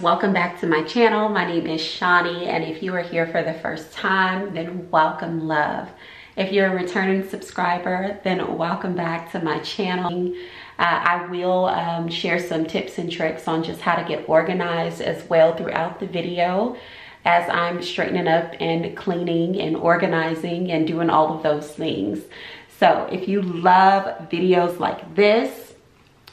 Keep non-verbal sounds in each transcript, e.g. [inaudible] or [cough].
welcome back to my channel. My name is Chauny and if you are here for the first time, then welcome love. If you're a returning subscriber, then welcome back to my channel. Uh, I will um, share some tips and tricks on just how to get organized as well throughout the video as I'm straightening up and cleaning and organizing and doing all of those things. So if you love videos like this,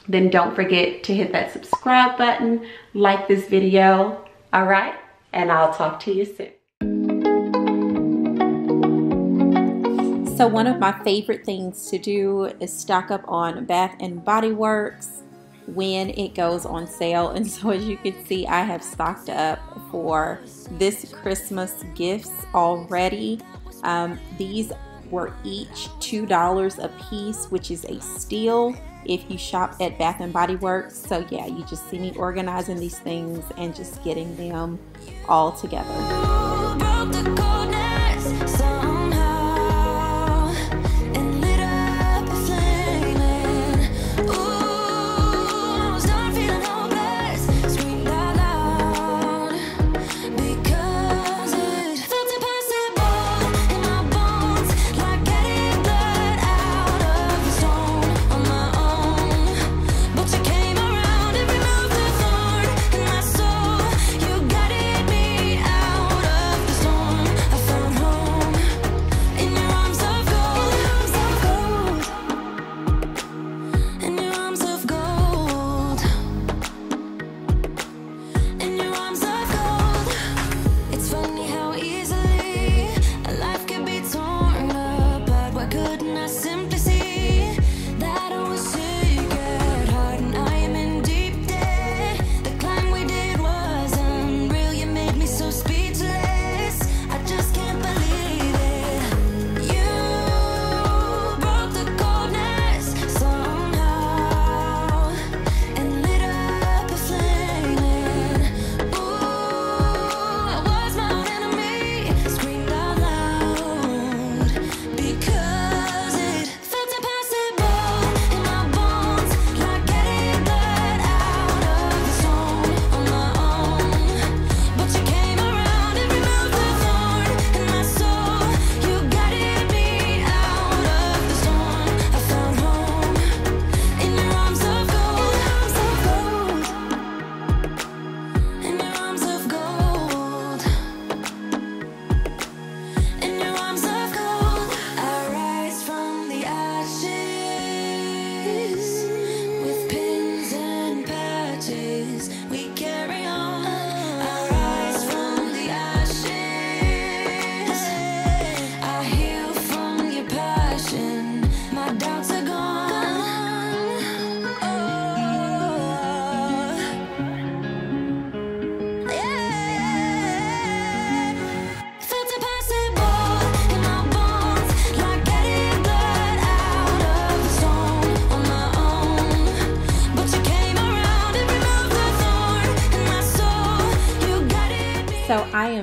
then don't forget to hit that subscribe button, like this video, all right? And I'll talk to you soon. So one of my favorite things to do is stock up on Bath and Body Works when it goes on sale. And so as you can see, I have stocked up for this Christmas gifts already. Um, these were each $2 a piece, which is a steal if you shop at Bath and Body Works. So yeah, you just see me organizing these things and just getting them all together.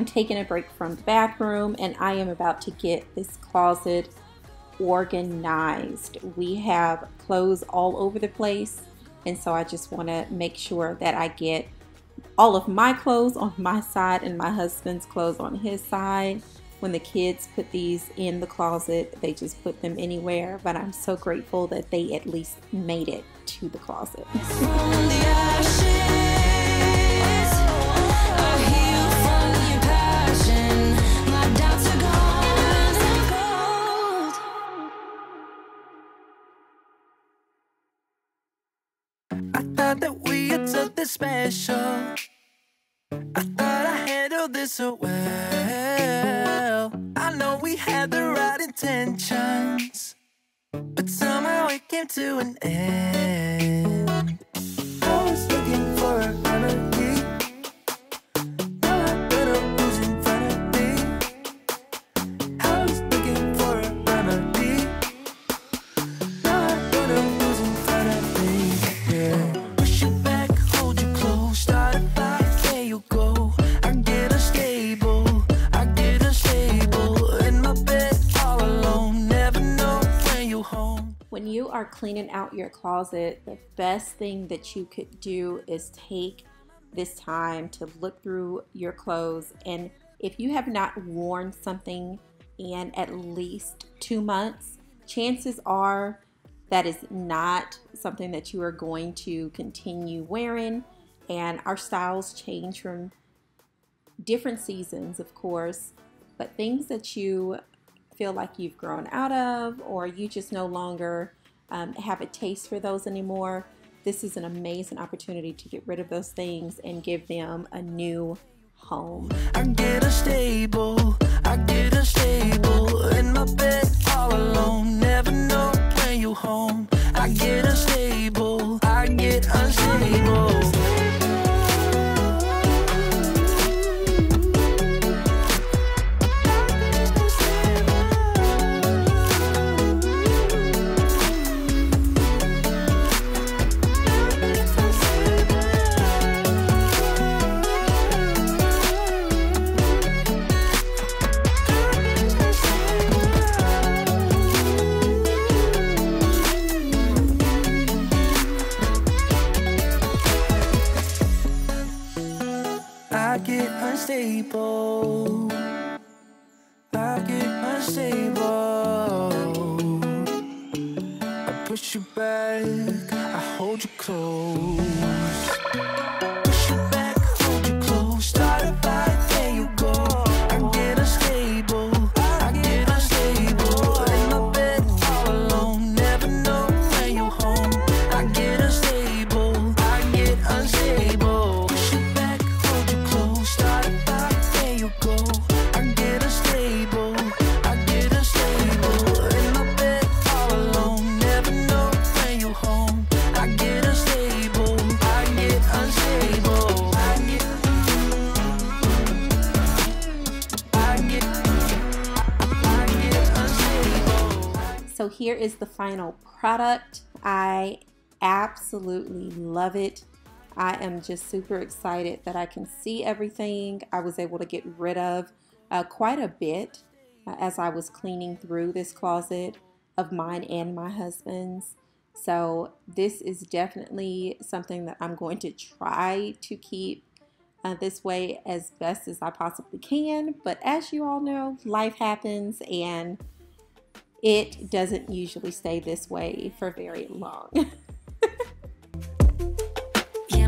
Am taking a break from the bathroom and I am about to get this closet organized. We have clothes all over the place and so I just want to make sure that I get all of my clothes on my side and my husband's clothes on his side. When the kids put these in the closet, they just put them anywhere, but I'm so grateful that they at least made it to the closet. Special. I thought I handled this so well. I know we had the right intentions, but somehow it came to an end. I was looking for cleaning out your closet, the best thing that you could do is take this time to look through your clothes. And if you have not worn something in at least two months, chances are that is not something that you are going to continue wearing. And our styles change from different seasons, of course, but things that you feel like you've grown out of or you just no longer um, have a taste for those anymore, this is an amazing opportunity to get rid of those things and give them a new home. I get a stable, I get a stable in my bed all alone. Unstable. I get unstable. I push you back, I hold you close. Here is the final product. I absolutely love it. I am just super excited that I can see everything. I was able to get rid of uh, quite a bit uh, as I was cleaning through this closet of mine and my husband's. So this is definitely something that I'm going to try to keep uh, this way as best as I possibly can. But as you all know, life happens and it doesn't usually stay this way for very long. [laughs] Yeah,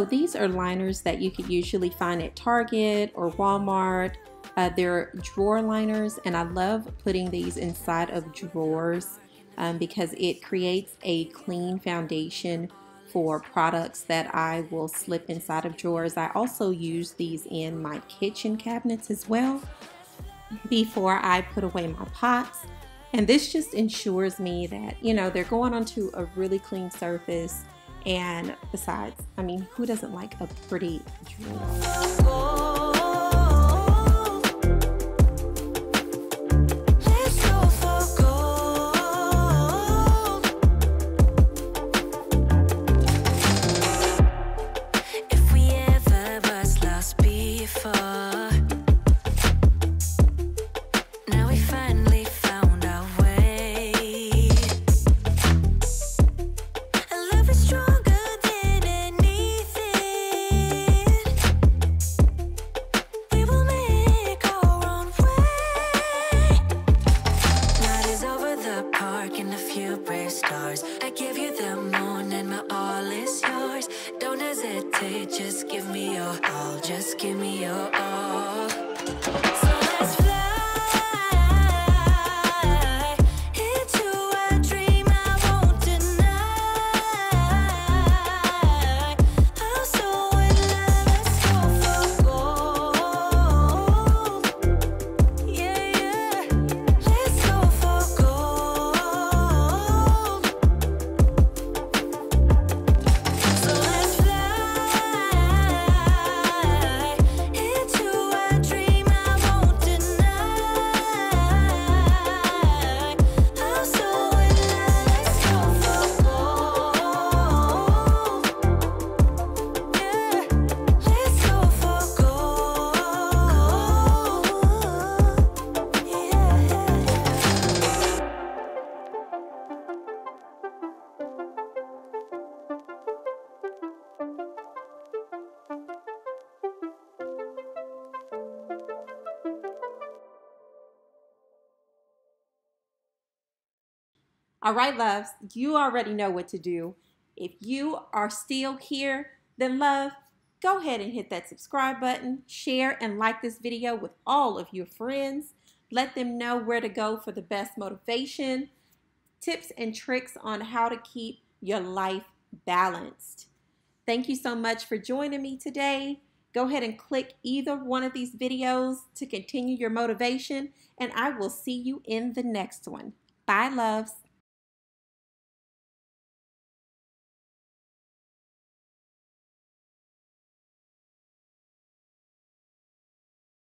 so these are liners that you could usually find at Target or Walmart. Uh, they're drawer liners, and I love putting these inside of drawers um, because it creates a clean foundation for products that I will slip inside of drawers. I also use these in my kitchen cabinets as well before I put away my pots. And this just ensures me that, you know, they're going onto a really clean surface. And besides, I mean, who doesn't like a pretty drawer? hesitate. Just give me your all. Just give me your all. So let's. All right, loves, you already know what to do. If you are still here, then love, go ahead and hit that subscribe button, share and like this video with all of your friends. Let them know where to go for the best motivation, tips and tricks on how to keep your life balanced. Thank you so much for joining me today. Go ahead and click either one of these videos to continue your motivation, and I will see you in the next one. Bye, loves.